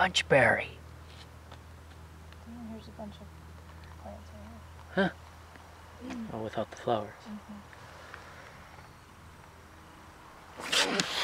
bunchberry. Here's a bunch of plants right here. Oh, without the flowers. Mm-hmm.